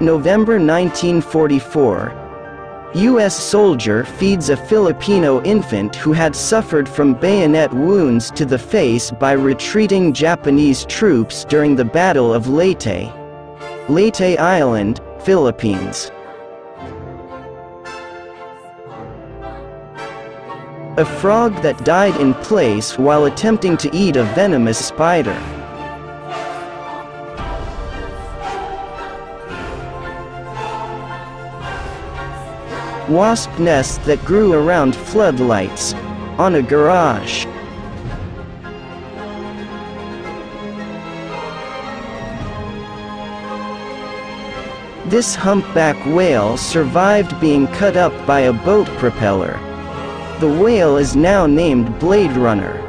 November 1944. U.S. soldier feeds a Filipino infant who had suffered from bayonet wounds to the face by retreating Japanese troops during the Battle of Leyte. Leyte Island, Philippines. A frog that died in place while attempting to eat a venomous spider. Wasp nest that grew around floodlights. On a garage. This humpback whale survived being cut up by a boat propeller. The whale is now named Blade Runner.